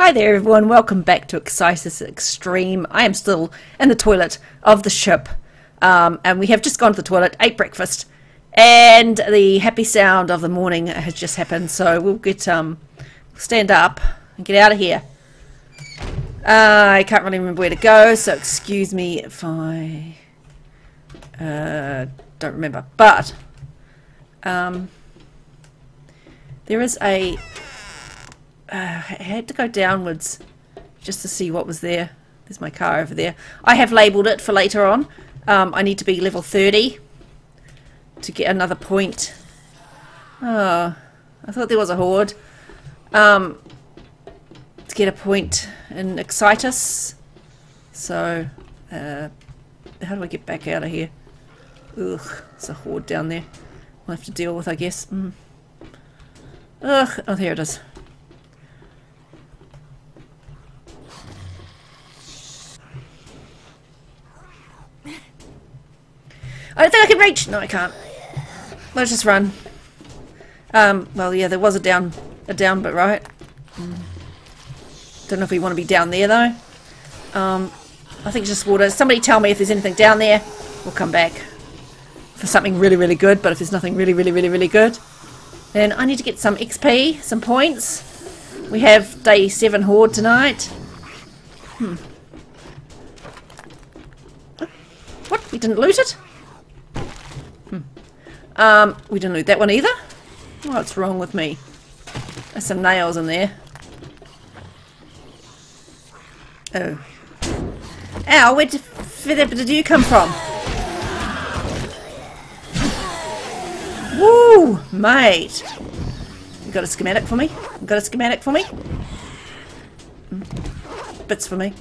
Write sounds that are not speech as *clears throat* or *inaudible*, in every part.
Hi there everyone, welcome back to Exitus Extreme. I am still in the toilet of the ship. Um, and we have just gone to the toilet, ate breakfast, and the happy sound of the morning has just happened. So we'll get um, stand up and get out of here. Uh, I can't really remember where to go, so excuse me if I uh, don't remember. But um, there is a. Uh, *sighs* I had to go downwards just to see what was there. There's my car over there. I have labelled it for later on. Um, I need to be level 30 to get another point. Oh, I thought there was a horde. Um, to get a point in Exitus. So, uh, how do I get back out of here? Ugh, it's a horde down there. I'll have to deal with, I guess. Mm. Ugh, oh, there it is. I don't think I can reach! No, I can't. Let's just run. Um, well, yeah, there was a down, a down but right? Don't know if we want to be down there, though. Um, I think it's just water. Somebody tell me if there's anything down there. We'll come back for something really, really good. But if there's nothing really, really, really, really good, then I need to get some XP, some points. We have day 7 Horde tonight. Hmm. What? We didn't loot it? Um, we didn't loot that one either. What's wrong with me? There's some nails in there. Oh. Ow, where did, you come from? Woo, mate. You got a schematic for me? You got a schematic for me? Bits for me.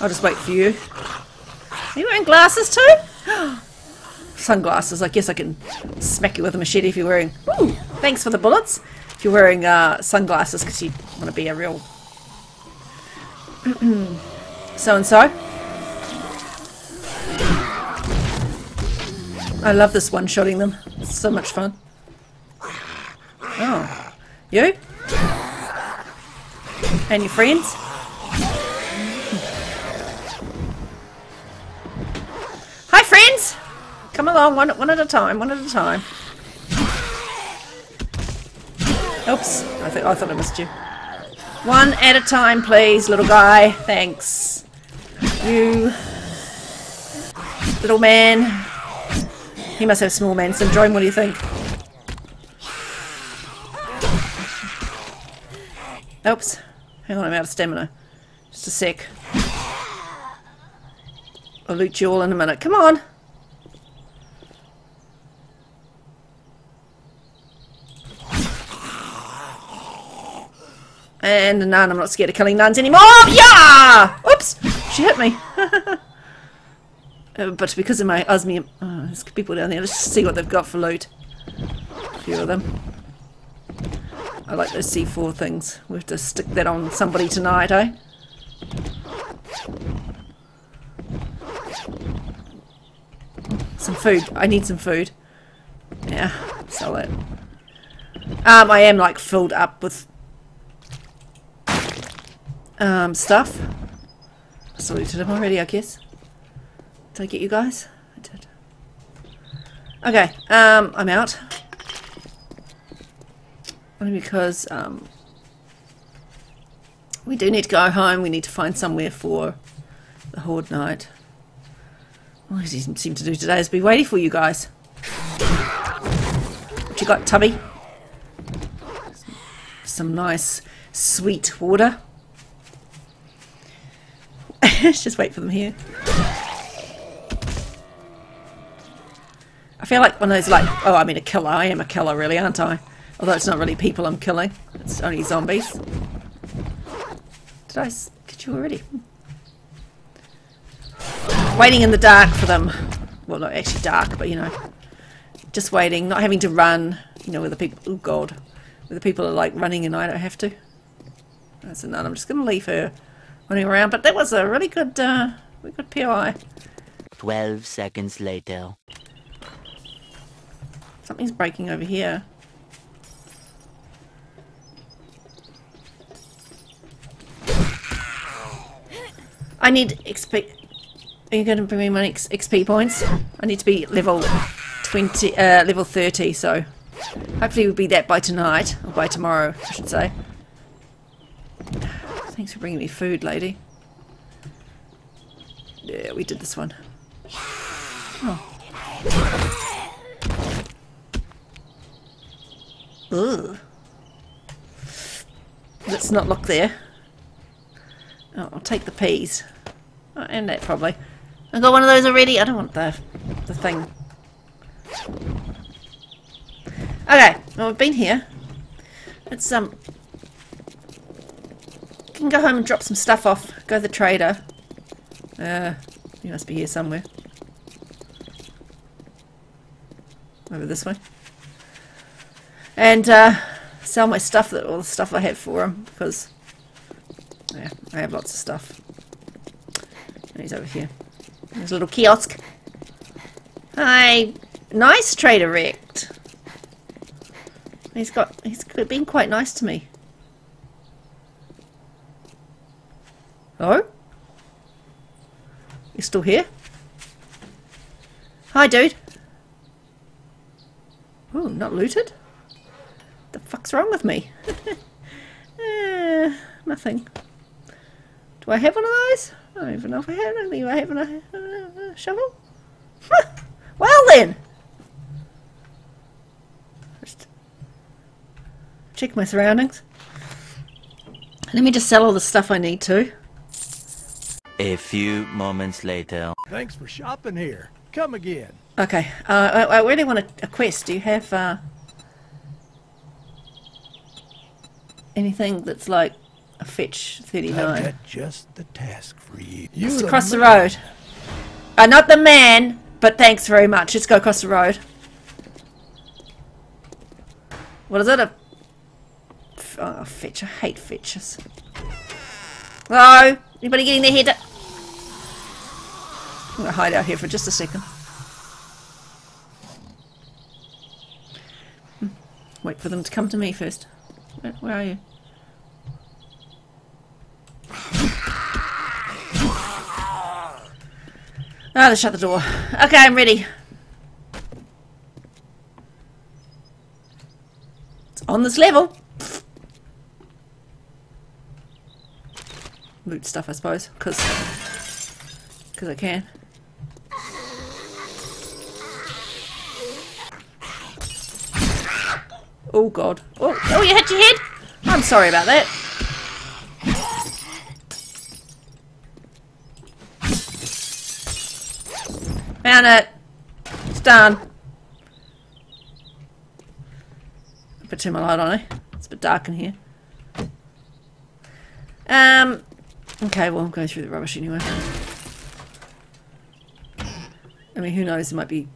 I'll just wait for you. Are you wearing glasses too? *gasps* Sunglasses. I guess I can smack you with a machete if you're wearing... Ooh, thanks for the bullets. If you're wearing uh, sunglasses because you want to be a real... *clears throat* So-and-so. I love this one-shotting them. It's so much fun. Oh. You? And your friends? Friends! Come along, one, one at a time, one at a time. Oops, I, th I thought I missed you. One at a time, please, little guy. Thanks. You... Little man. He must have small man syndrome, what do you think? Oops. Hang on, I'm out of stamina. Just a sec. I'll loot you all in a minute. Come on. And a nun. I'm not scared of killing nuns anymore. Yeah! Oops! She hit me. *laughs* uh, but because of my osmium... Oh, there's people down there. Let's see what they've got for loot. A few of them. I like those C4 things. We have to stick that on somebody tonight, eh? Some food. I need some food. Yeah, sell it. Um, I am like filled up with um, stuff. I saluted him already, I guess. Did I get you guys? I did. Okay, um, I'm out. Only because um, we do need to go home. We need to find somewhere for the Horde night. All he seem to do today is be waiting for you guys. What you got, Tubby? Some nice sweet water. *laughs* Let's just wait for them here. I feel like one of those like, oh, I mean a killer. I am a killer, really, aren't I? Although it's not really people I'm killing. It's only zombies. Did I get you already? Waiting in the dark for them. Well, not actually dark, but you know. Just waiting, not having to run. You know, where the people... Oh, God. Where the people are, like, running and I don't have to. That's a nun. I'm just going to leave her running around. But that was a really good, uh, really good POI. 12 seconds later. Something's breaking over here. I need XP. Are you going to bring me my XP points? I need to be level 20, uh, level 30, so hopefully we'll be that by tonight, or by tomorrow, I should say. Thanks for bringing me food, lady. Yeah, we did this one. Oh. Ugh. Let's not look there. Oh, I'll take the peas. Oh, and that probably. I got one of those already. I don't want the the thing. Okay, well we've been here. Let's um can go home and drop some stuff off. Go to the trader. Uh he must be here somewhere. Over this way. And uh sell my stuff that all the stuff I had for him because yeah, I have lots of stuff. And he's over here. There's a little kiosk. Hi. Nice trader Rekt. He's got he's been quite nice to me. Oh? You still here? Hi dude. Oh, not looted? The fuck's wrong with me? eh, *laughs* nothing. Do I have one of those? I don't even know if I have anything. Do I have a, uh, a shovel? *laughs* well then! Just check my surroundings. Let me just sell all the stuff I need to. A few moments later. Thanks for shopping here. Come again. Okay, uh, I, I, really want a, a, quest. Do you have uh, anything that's like a fetch 39. I've got just the task for you. you Just across the road. Uh, not the man, but thanks very much. Let's go across the road. What is it? A oh, fetch. I hate fetches. Hello? Anybody getting their head? I'm going to hide out here for just a second. Hmm. Wait for them to come to me first. Where are you? Ah, let's shut the door. Okay, I'm ready. It's on this level. Loot stuff, I suppose, because because I can. Oh god. Oh, oh, you hit your head? I'm sorry about that. Found it. It's done. I Put too my light on it. It's a bit dark in here. Um. Okay, well, I'll go through the rubbish anyway. I mean, who knows? There might be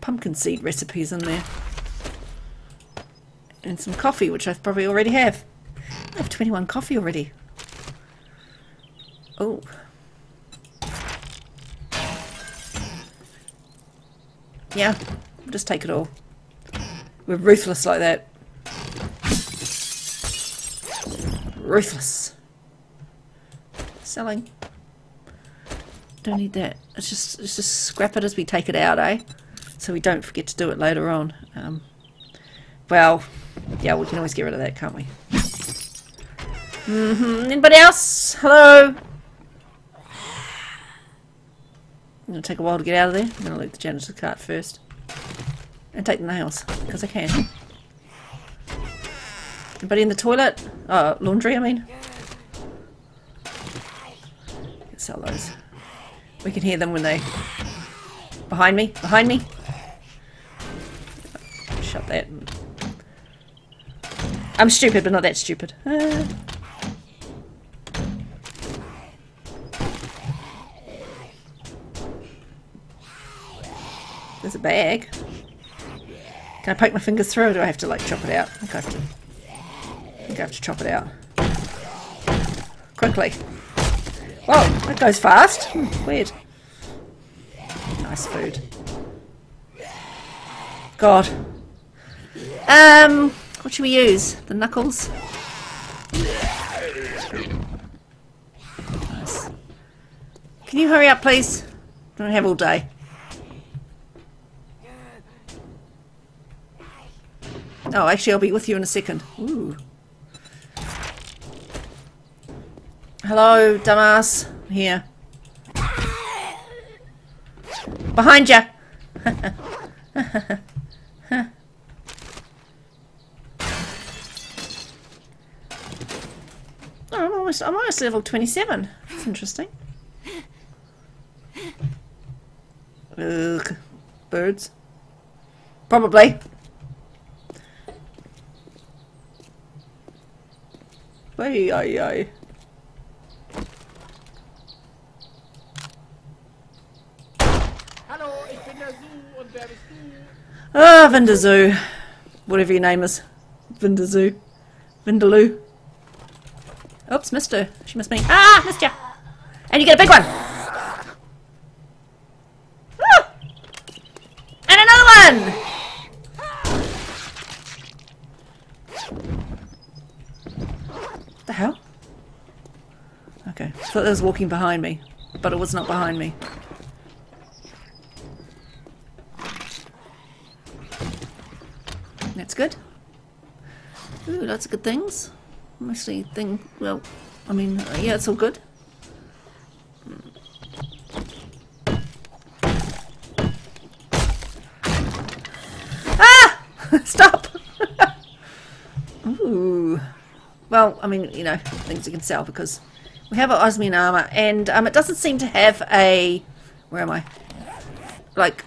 pumpkin seed recipes in there. And some coffee, which I probably already have. I have 21 coffee already. Oh. Yeah, just take it all. We're ruthless like that. Ruthless. Selling. Don't need that. Let's just let's just scrap it as we take it out, eh? So we don't forget to do it later on. Um, well, yeah, we can always get rid of that, can't we? Mm -hmm. Anybody else? Hello? It'll take a while to get out of there. I'm going to loot the janitor's cart first. And take the nails, because I can. Anybody in the toilet? Oh, laundry, I mean. Sell those. We can hear them when they... Behind me, behind me. Shut that. I'm stupid, but not that stupid. Uh. There's a bag. Can I poke my fingers through or do I have to like chop it out? I think I have to, I think I have to chop it out. Quickly. Whoa, that goes fast. Hmm, weird. Nice food. God. Um, what should we use? The knuckles? Nice. Can you hurry up, please? Don't have all day. Oh, actually, I'll be with you in a second. Ooh. Hello, dumbass. Here. Behind you. *laughs* Oh, I'm almost, I'm almost level 27. That's interesting. Ugh. Birds. Probably. Ay, ay, ay. Hallo, ich bin der Su und wer bist du? Ah, Vindazoo. Whatever your name is. Vindazoo. Vindaloo. Oops, missed her. She missed me. Ah, missed ya. And you get a big one. Ah! And another one. The hell? Okay, thought it was walking behind me, but it was not behind me. That's good. Ooh, lots of good things. Mostly thing. Well, I mean, uh, yeah, it's all good. Ah! *laughs* Stop! *laughs* Ooh. Well, I mean, you know, things you can sell because we have an osmium armor, and um, it doesn't seem to have a. Where am I? Like,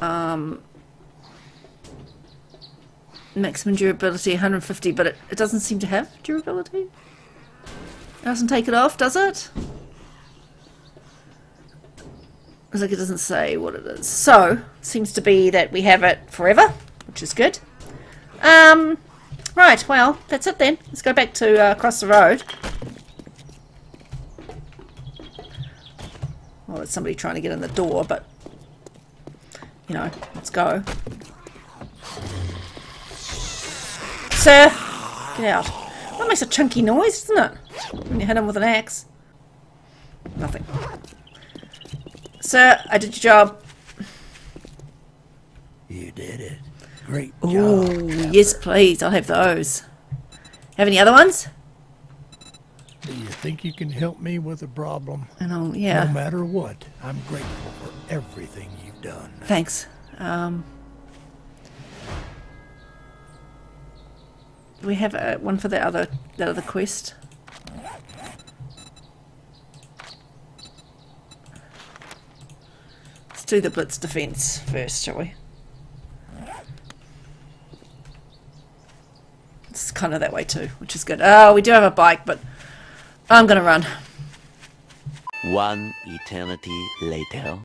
um, maximum durability 150 but it, it doesn't seem to have durability. It doesn't take it off does it? It's like it doesn't say what it is. So it seems to be that we have it forever which is good. Um right well that's it then. Let's go back to uh, across the road well it's somebody trying to get in the door but you know let's go Sir, get out. That makes a chunky noise, doesn't it? When you hit him with an axe. Nothing. Sir, I did your job. You did it. Great job. yes please, I'll have those. Have any other ones? Do you think you can help me with a problem? And I'll, No yeah, matter what, I'm grateful for everything you've done. thanks. Um, do we have uh, one for the other, that other quest? Let's do the Blitz defense first, shall we? It's kind of that way too, which is good. Oh, we do have a bike, but I'm gonna run. One eternity later.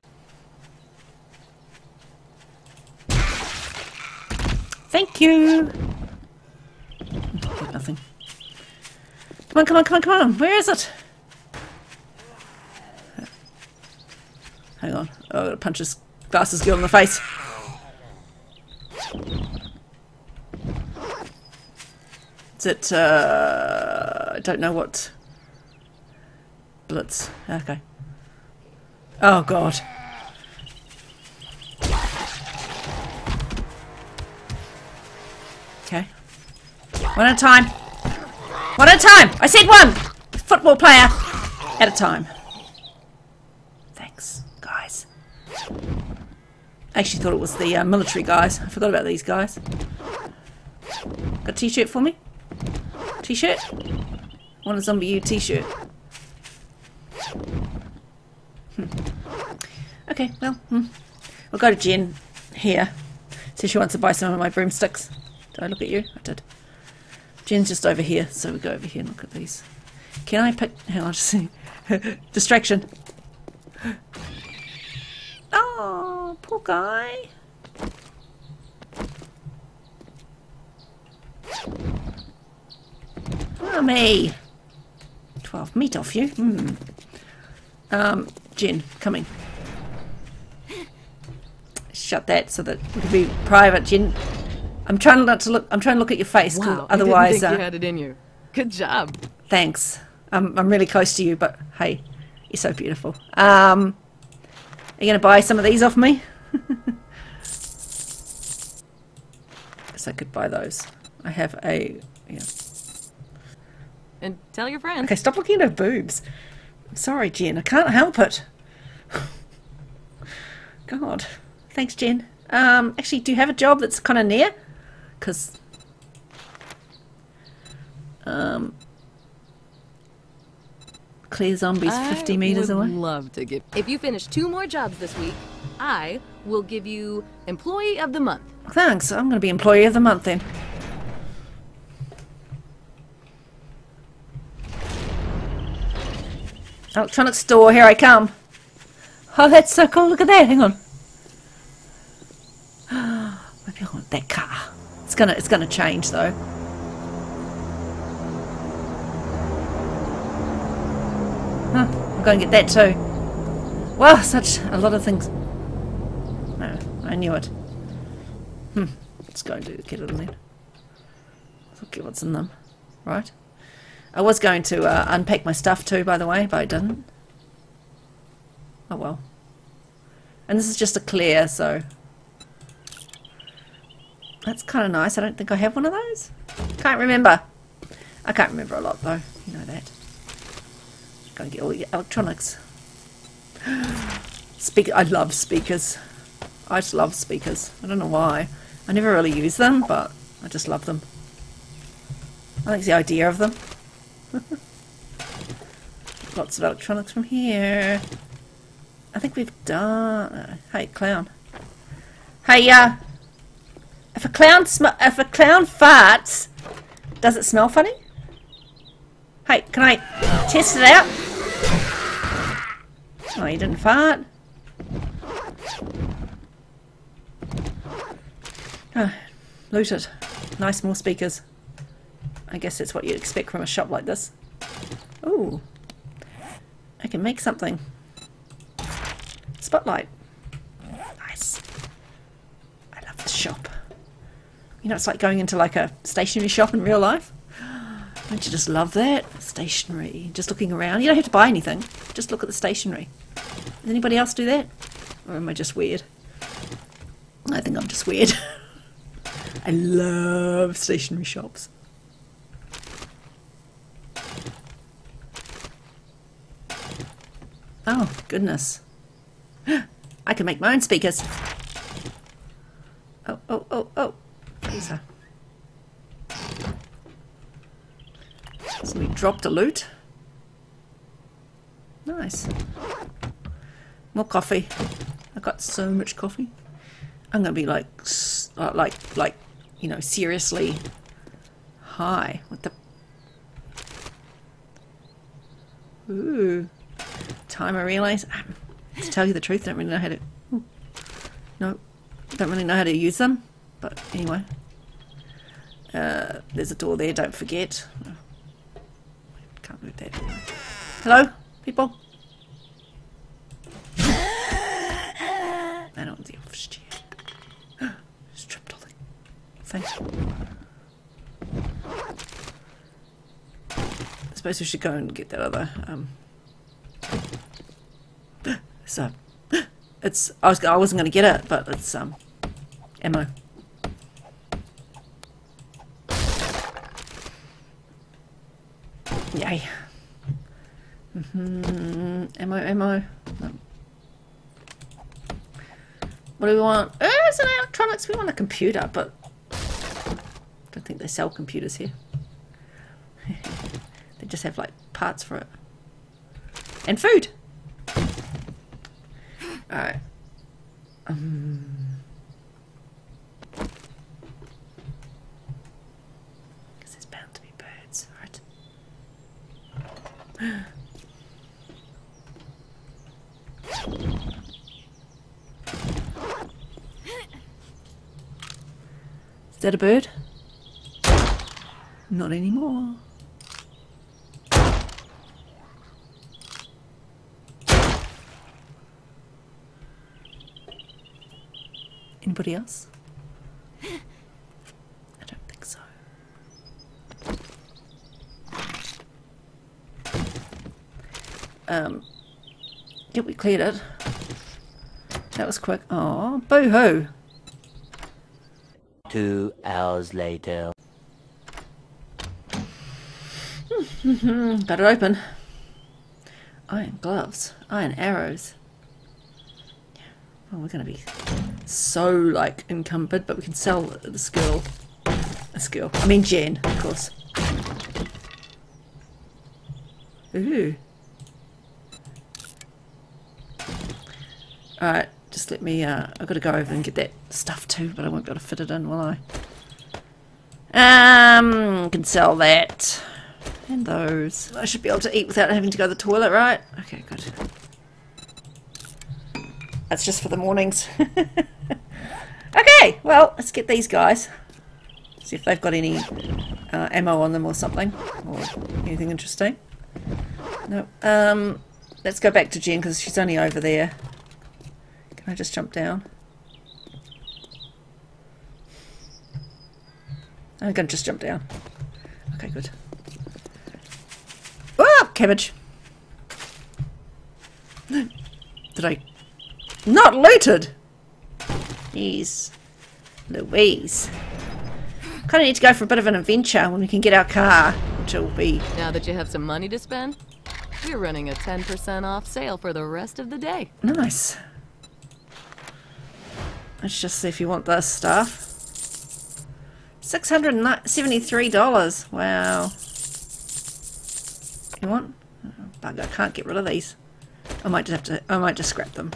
Thank you. Get nothing. Come on, come on, come on, come on. Where is it? Hang on. Oh, I'm gonna punch this glasses girl in the face. Is it, uh, I don't know what. Blitz. Okay. Oh, God. Okay. One at a time. One at a time! I said one! Football player! At a time. Thanks, guys. I actually thought it was the uh, military guys. I forgot about these guys. Got a t-shirt for me? T-shirt? Want a Zombie U t-shirt. Okay, well, hmm. we'll go to Jen here. See if she wants to buy some of my broomsticks. Did I look at you? I did. Jen's just over here, so we go over here and look at these. Can I pick? Hang on, just *laughs* see. Distraction. Oh, poor guy. Oh, me. 12 meat off you. Hmm. Um, Jen, coming. Shut that so that we can be private. Jen, I'm trying not to look. I'm trying to look at your face. Wow, otherwise, I didn't think uh, you had it in you. Good job. thanks. I'm I'm really close to you, but hey, you're so beautiful. Um, are you gonna buy some of these off me? *laughs* Guess I could buy those. I have a. Yeah. And tell your friends. Okay, stop looking at her boobs. I'm sorry, Jen. I can't help it. *laughs* God. Thanks, Jen. Um, actually, do you have a job that's kind of near? Because... Um... Clear zombies 50 I meters would away. love to give. If you finish two more jobs this week, I will give you Employee of the Month. Thanks. I'm going to be employee of the month then. Electronic store, here I come. Oh, that's so cool. Look at that. Hang on. Maybe I want that car. It's gonna, it's gonna change though. Huh, I'm to get that too. Wow, such a lot of things. No, I knew it. Hmm. Let's go and do get it then. Look at what's in them. Right. I was going to uh, unpack my stuff too, by the way, but I didn't. Oh well. And this is just a clear, so... That's kind of nice. I don't think I have one of those. Can't remember. I can't remember a lot though. You know that. Gotta get all your electronics. *gasps* Speak. I love speakers. I just love speakers. I don't know why. I never really use them, but I just love them. I like the idea of them. *laughs* Lots of electronics from here. I think we've done. Uh, hey, clown. Hey, uh, if a clown if a clown farts, does it smell funny? Hey, can I test it out? Oh, you didn't fart. Ah, loot it. Nice, more speakers. I guess that's what you'd expect from a shop like this. Ooh. I can make something. Spotlight. Nice. I love this shop. You know, it's like going into like a stationery shop in real life. Don't you just love that? Stationery. Just looking around. You don't have to buy anything. Just look at the stationery. Does anybody else do that? Or am I just weird? I think I'm just weird. *laughs* I love stationery shops. Oh, goodness. *gasps* I can make my own speakers. Oh, oh, oh, oh. Dropped a loot. Nice. More coffee. I got so much coffee. I'm gonna be like, uh, like, like, you know, seriously high. What the? Ooh. Time I realise. um, To tell you the truth, don't really know how to. Ooh. No, don't really know how to use them. But anyway, uh, there's a door there. Don't forget. Can't move that. Hello, people. I don't the office chair. Just tripped all the things. I suppose we should go and get that other. Um, *gasps* so, *gasps* it's. I was. I wasn't going to get it, but it's um, ammo. Yay. hmm Ammo, ammo. No. What do we want? Uh, it's an electronics. We want a computer, but I don't think they sell computers here. *laughs* they just have like parts for it. And food. Alright. Um, Because there's bound to be birds, right? Is that a bird? Not anymore. Anybody else? I don't think so. Um, we cleared it. That was quick. Oh, boo hoo. Two hours later. *laughs* Got it open. Iron gloves, iron arrows. Oh, we're gonna be so like encumbered, but we can sell this girl. This girl. I mean Jen, of course. Ooh. Alright, just let me uh I've gotta go over and get that stuff too, but I won't be able to fit it in, will I? Um can sell that. And those. I should be able to eat without having to go to the toilet, right? Okay, good. That's just for the mornings. *laughs* okay, well, let's get these guys. See if they've got any uh, ammo on them or something. Or anything interesting. No. Um, let's go back to Jen because she's only over there. Can I just jump down? I'm to just jump down. Okay, good. Ah, cabbage. Did I... Not looted! Jeez. Louise. Kind of need to go for a bit of an adventure when we can get our car, which will be... Now that you have some money to spend, we're running a 10% off sale for the rest of the day. Nice. Let's just see if you want this stuff. $673. Wow. You want? Oh, bug, I can't get rid of these. I might just have to, I might just scrap them.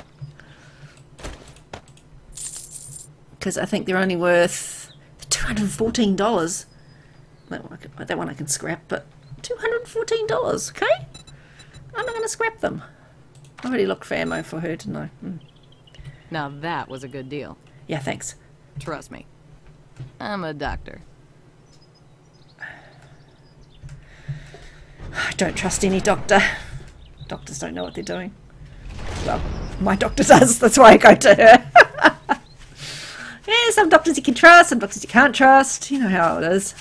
Because I think they're only worth $214. That one, that one I can scrap, but $214, okay? I'm not going to scrap them. I already looked for ammo for her, didn't I? Mm. Now that was a good deal. Yeah, thanks. Trust me. I'm a doctor. I don't trust any doctor. Doctors don't know what they're doing. Well, my doctor does. That's why I go to her. *laughs* yeah, some doctors you can trust, some doctors you can't trust. You know how it is.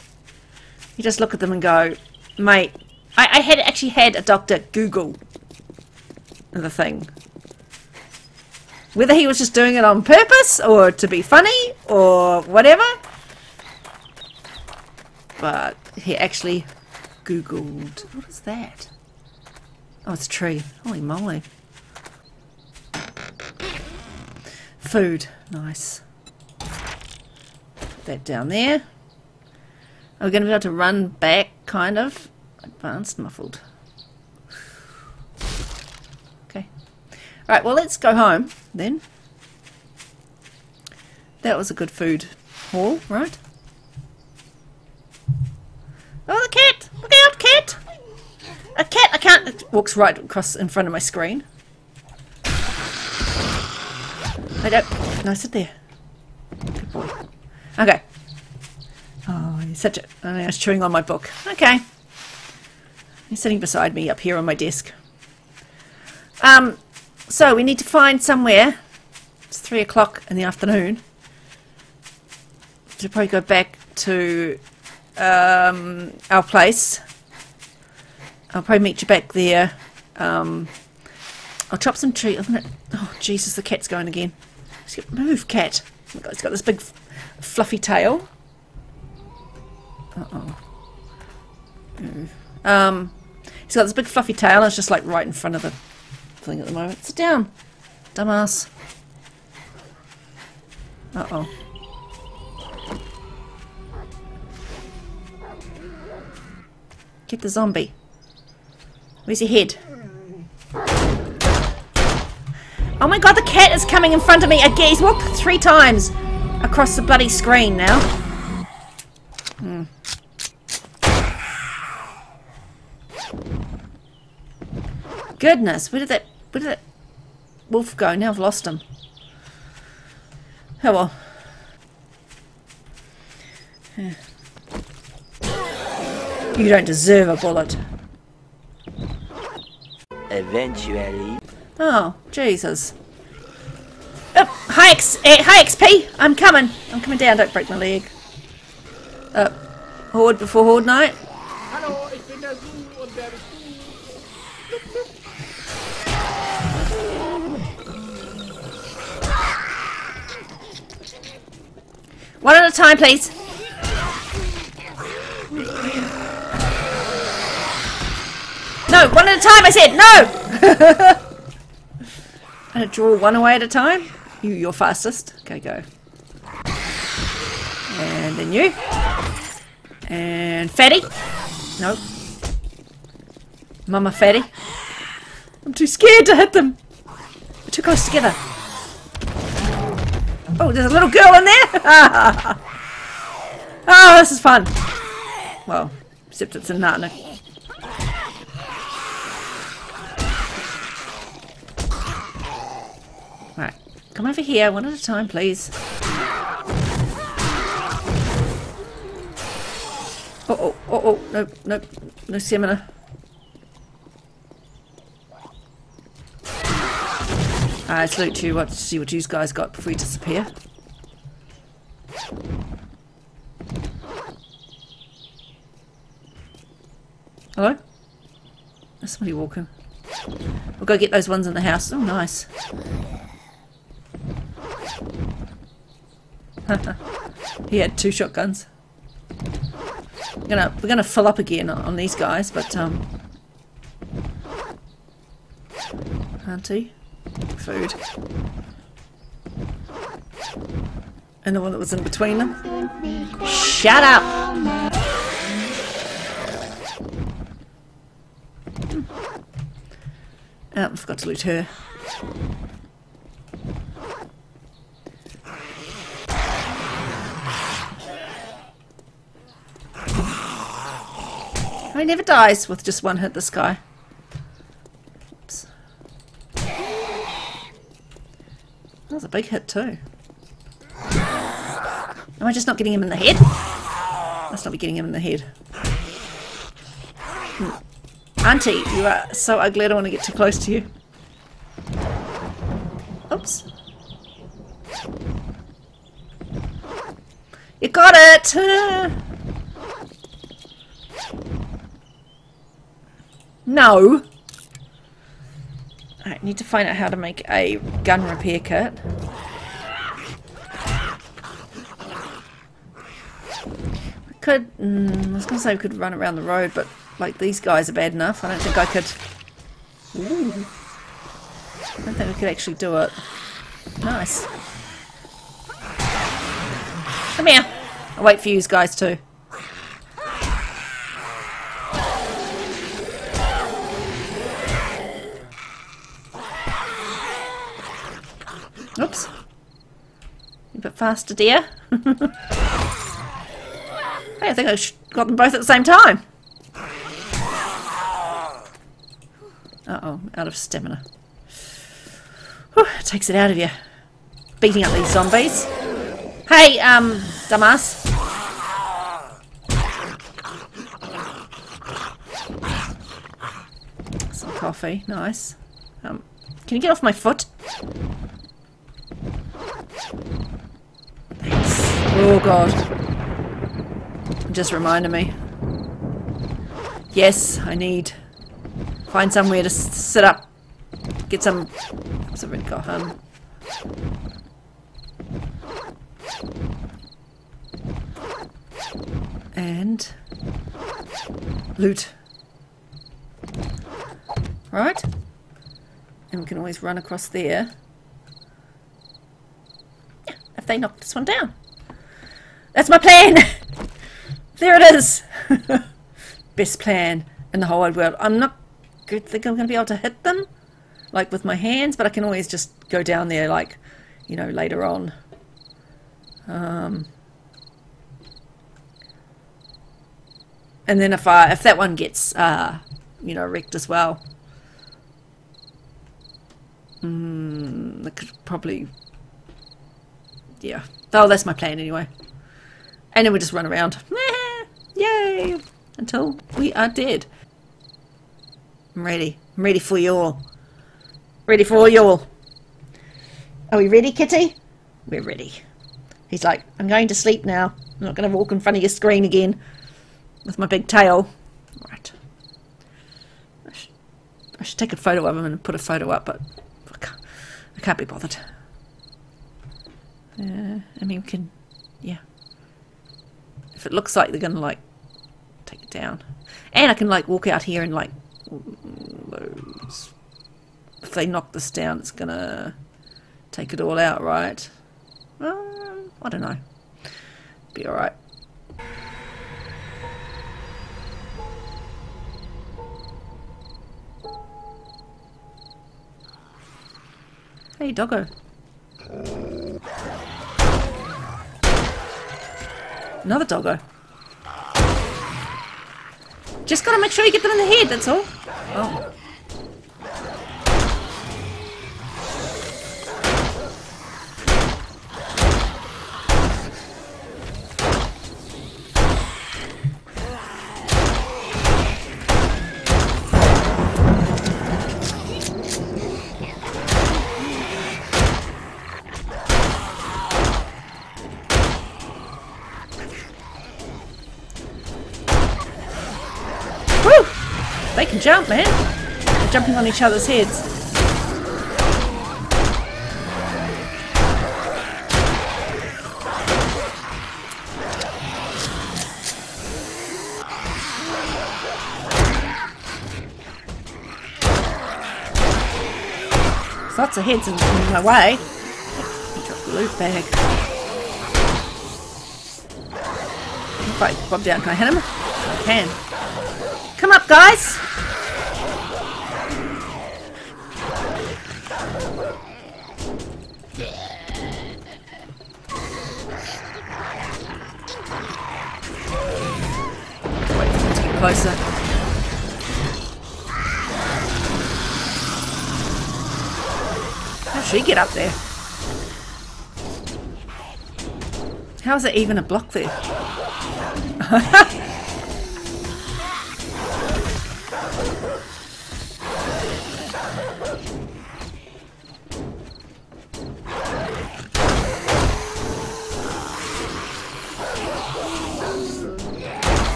You just look at them and go, mate. I, I had actually had a doctor Google the thing. Whether he was just doing it on purpose or to be funny or whatever. But he actually Googled. What is that? Oh, it's a tree. Holy moly. Food. Nice. Put that down there. Are we going to be able to run back, kind of? Advanced muffled. Alright, well, let's go home then. That was a good food haul, right? Oh, the cat! Look out, cat! A cat! I can't... It walks right across in front of my screen. I don't... No, sit there. Good boy. Okay. Oh, he's such a... Oh, I was chewing on my book. Okay. He's sitting beside me up here on my desk. Um, so we need to find somewhere. It's three o'clock in the afternoon. To probably go back to um, our place. I'll probably meet you back there. Um, I'll chop some tree. Oh, Jesus, the cat's going again. Move, cat. Oh God, it's got this big fluffy tail. Uh-oh. Um, he's got this big fluffy tail and it's just like right in front of the at the moment. Sit down, dumbass. Uh-oh. Get the zombie. Where's your head? Oh my god, the cat is coming in front of me again. He's walked three times across the bloody screen now. Hmm. Goodness, where did that where did that wolf go? Now I've lost him. Oh well. Yeah. You don't deserve a bullet. Eventually. Oh, Jesus. Oh, hi X, eh, hi XP. I'm coming. I'm coming down. Don't break my leg. Uh, horde before horde night. One at a time, please. No, one at a time. I said no. *laughs* Gonna draw one away at a time. You, you're fastest. Okay, go. And then you. And Fatty. Nope. Mama Fatty. I'm too scared to hit them. We're too close together. Oh, there's a little girl in there. *laughs* oh, this is fun. Well, except it's a nut. Right, come over here, one at a time, please. Oh, oh, oh, oh, no, no, no stamina. Uh, let's loot you, what, see what you guys got before you disappear. Hello? There's somebody walking. We'll go get those ones in the house. Oh, nice. *laughs* he had two shotguns. We're gonna we're gonna fill up again on, on these guys, but um, auntie, food, and the one that was in between them. Shut up. Oh, I forgot to loot her. He never dies with just one hit, this guy. Oops. That was a big hit too. Am I just not getting him in the head? Must not be getting him in the head. Hmm. Auntie, you are so ugly I don't want to get too close to you. Oops. You got it! *laughs* No! I need to find out how to make a gun repair kit. Could... Mm, I was going to say we could run around the road, but like these guys are bad enough. I don't think I could... Ooh. I don't think we could actually do it. Nice. Come here. I'll wait for you guys too. Oops. A bit faster, dear. *laughs* hey, I think I got them both at the same time. Uh-oh, out of stamina. Whew, takes it out of you. Beating up these zombies. Hey, um, dumbass. Some coffee, nice. Um, can you get off my foot? Oh god. Just reminded me. Yes, I need find somewhere to sit up. Get some some red gohan. Um. And loot. Right? And we can always run across there. Yeah, if they knock this one down. That's my plan! *laughs* there it is! *laughs* Best plan in the whole wide world. I'm not good think I'm going to be able to hit them, like with my hands, but I can always just go down there, like, you know, later on. Um, and then if I if that one gets, uh, you know, wrecked as well, mm, I could probably, yeah. Oh, that's my plan anyway. And then we just run around. Yay! Until we are dead. I'm ready. I'm ready for you all. Ready for you all. Are we ready, Kitty? we're ready. He's like, I'm going to sleep now. I'm not going to walk in front of your screen again with my big tail. Right. I should, I should take a photo of him and put a photo up, but I can't, I can't be bothered. Uh, I mean, we can, yeah. If it looks like they're going to, like, down. And I can, like, walk out here and, like. If they knock this down, it's to take it all out, right? Um, I don't know. Be alright. Hey, doggo. Another doggo. Just gotta make sure you get them in the head, that's all. Oh. Can man. They're jumping on each other's heads. There's lots of heads in, my way. Drop the loot bag. If I bob down, can I hit him? I can. Come up, guys! Closer. How should he get up there? How is it even a block there? *laughs*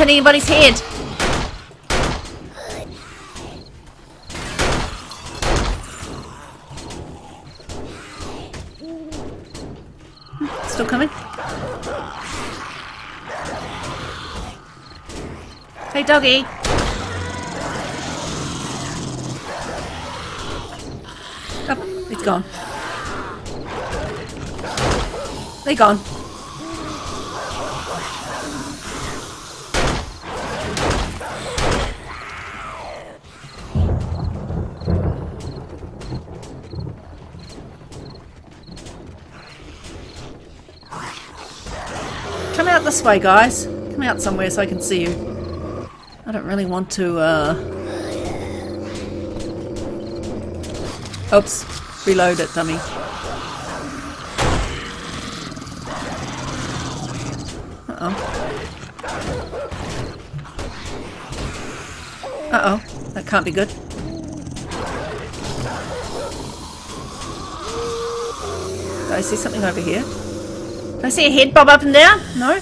hit anybody's head? Still coming? Hey, doggy. Oh, it's gone. They gone. This way, guys. Come out somewhere so I can see you. I don't really want to, uh... Oops. Reload it, dummy. Uh-oh. Uh-oh. That can't be good. Do I see something over here? Did I see a head bob up and down? No?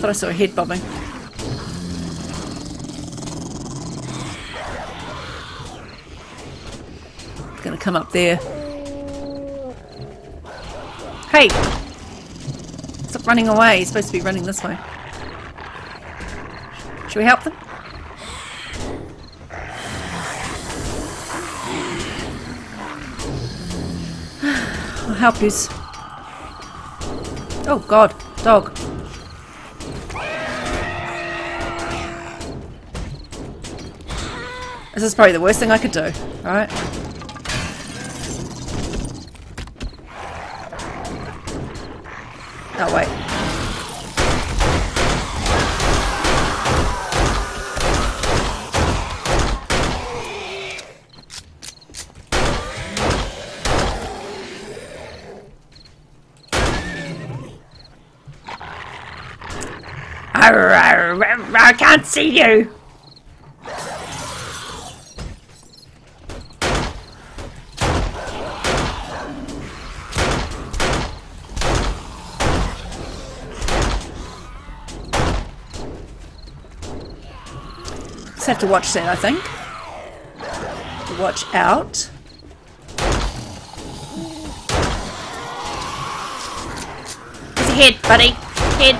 Thought I saw a head bobbing. It's gonna come up there. Hey! Stop running away. You're supposed to be running this way. Should we help them? *sighs* I'll help yous. Oh god, dog. This is probably the worst thing I could do, alright? Oh wait. I can't see you. Have to watch that, I think. Watch out. There's a head, buddy. Head.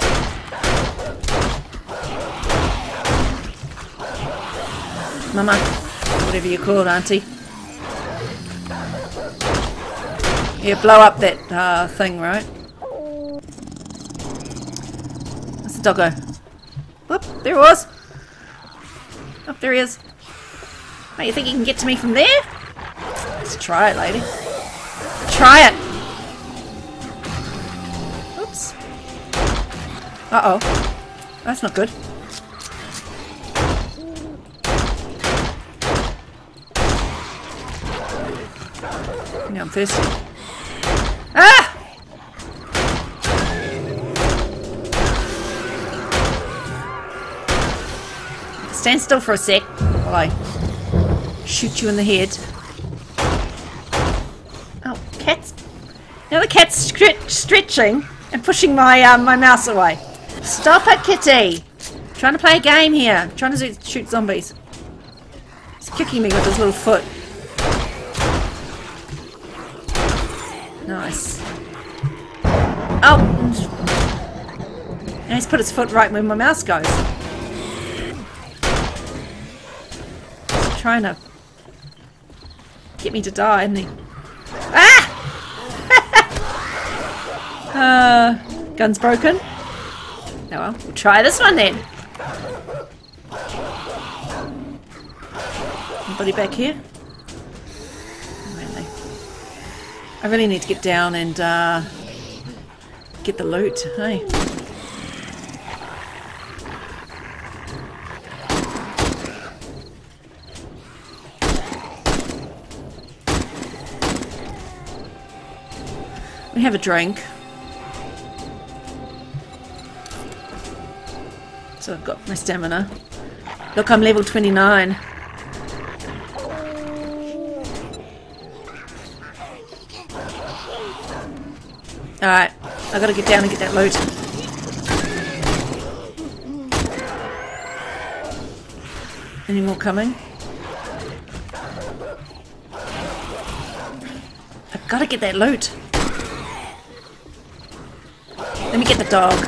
Mama. Whatever you call it, Auntie. Yeah, blow up that uh, thing, right? That's the doggo. Whoop, there it was. There he is. Oh, you think you can get to me from there? Let's try it, lady. Try it. Oops. Uh-oh. That's not good. Now I'm thirsty. Stand still for a sec while I shoot you in the head. Oh, cat's... Now the cat's stre- stretching and pushing my um, my mouse away. Stop it, kitty! trying to play a game here. trying to shoot zombies. He's kicking me with his little foot. Nice. Oh! And he's put his foot right where my mouse goes. Trying to get me to die, isn't he? Ah! *laughs* uh, gun's broken. Oh well, we'll try this one then. Anybody back here? Really? I really need to get down and uh, get the loot, hey? We have a drink. So I've got my stamina. Look, I'm level 29. Alright, I gotta get down and get that loot. Any more coming? I've gotta get that loot. Let me get the dog.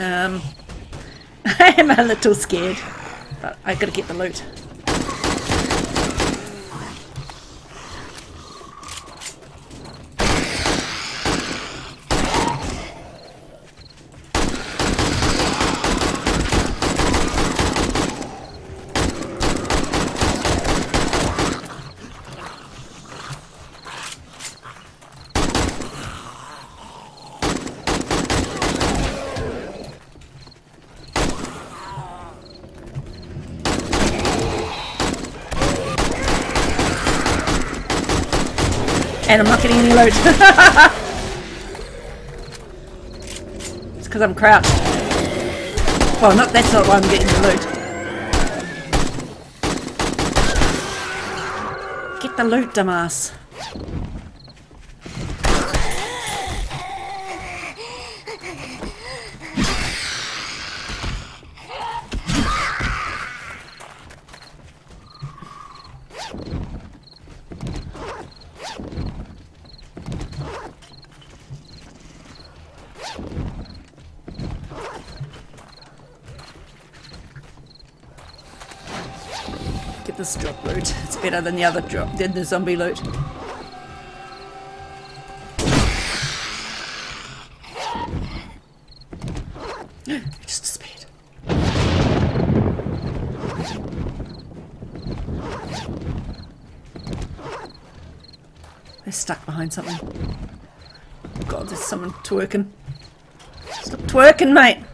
Um, *laughs* I am a little scared, but I gotta get the loot. And Loot. *laughs* it's because I'm crouched. Well, not that's not why I'm getting the loot. Get the loot, dumbass. Get this drop loot. It's better than the other drop, than the zombie loot. *gasps* They're stuck behind something. God, there's someone twerking. Stop twerking, mate!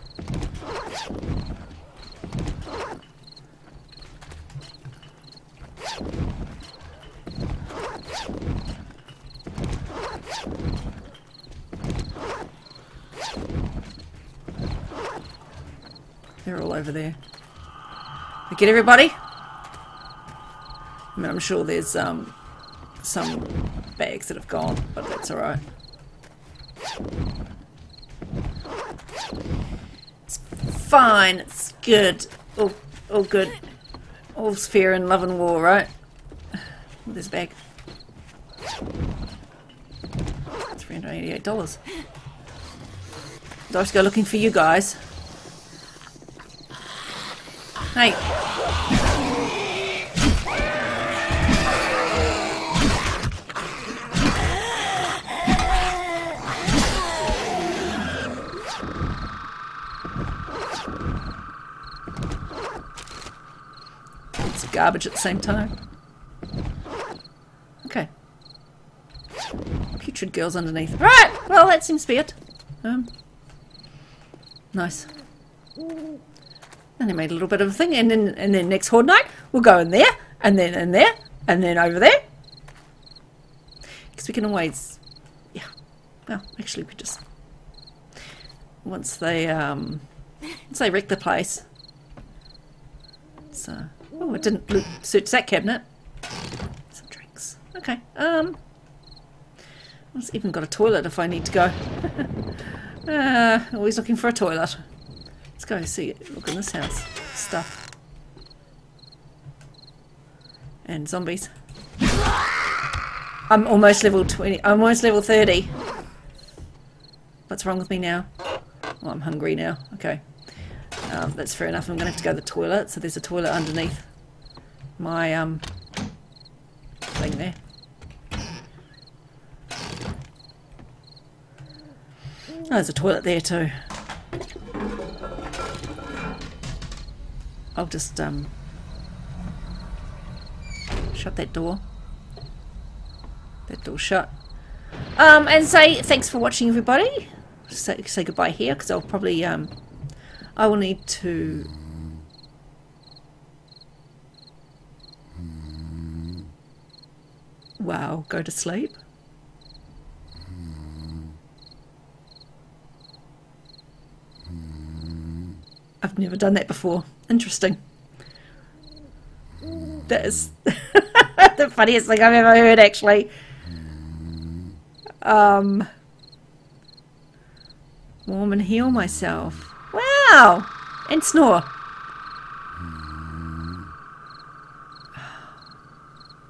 They're all over there. I get everybody? I mean, I'm sure there's um, some bags that have gone, but that's alright. It's fine. It's good. All, all good. All's fair in love and war, right? A bag. $388. Do I just go looking for you guys? It's garbage at the same time. Okay. Putrid girls underneath. Right! Well, that seems to be it. Um, nice. And they made a little bit of a thing, and then and then next horde night we'll go in there, and then in there, and then over there. Because we can always, yeah. Well, actually, we just once they um once they wreck the place. So, oh, it didn't loot, search that cabinet. Some drinks. Okay. Um, I've even got a toilet if I need to go. *laughs* uh, always looking for a toilet. Let's go see it. Look in this house. Stuff. And zombies. I'm almost level 20. I'm almost level 30. What's wrong with me now? Well, I'm hungry now. Okay. Um, that's fair enough. I'm going to have to go to the toilet. So there's a toilet underneath my um thing there. Oh, there's a toilet there too. I'll just um shut that door. That door shut. Um, and say thanks for watching, everybody. Say, say goodbye here because I'll probably um I will need to Wow, go to sleep. I've never done that before. Interesting. That is *laughs* the funniest thing I've ever heard, actually. Um, warm and heal myself. Wow! And snore.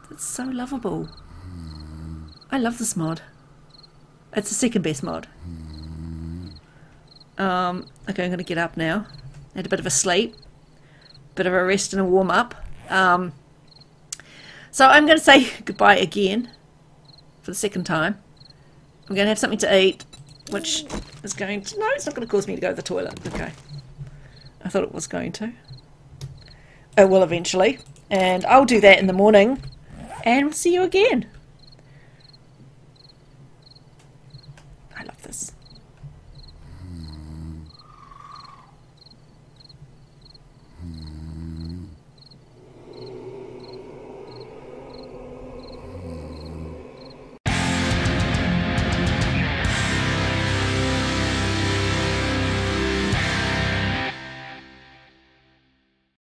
That's so lovable. I love this mod. It's the second best mod. Um, okay, I'm going to get up now. Had a bit of a sleep, bit of a rest and a warm up. Um, so I'm going to say *laughs* goodbye again for the second time. I'm going to have something to eat, which is going to... No, it's not going to cause me to go to the toilet. Okay. I thought it was going to. Oh, it will eventually. And I'll do that in the morning. And we'll see you again. I love this.